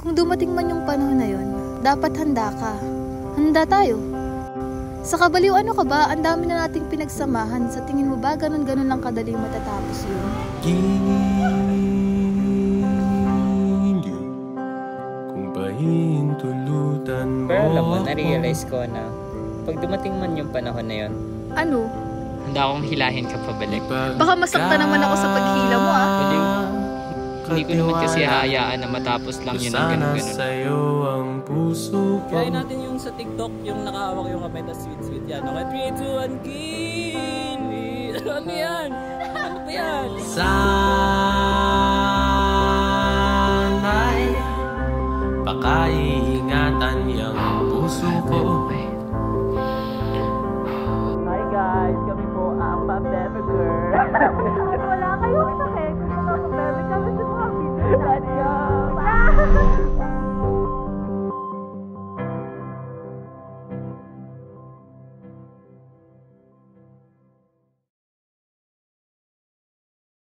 Kung dumating man yung panahon na yun, dapat handa ka. Handa tayo. Sa kabaliw, ano ka ba? Ang dami na nating pinagsamahan. Sa tingin mo ba, ganun-ganun lang kadali matatapos yun? Giliw Kung pahintulutan mo Pero alam mo, na-realize ko na pag dumating man yung panahon na yun, Ano? Handa akong hilahin ka pabalik. Baka masaktan naman ako sa paghila mo, ah. Hindi ko naman kasi hahayaan na matapos lang yun ng Sana ganun-ganun. sa'yo ang puso ko Try natin yung sa TikTok, yung nakahawak yung kamay na sweet sweet yan. Okay, 3, 2, 1, kill! Ano yan? Ano ba yan? Sana'y Pakaiingatan yung puso ko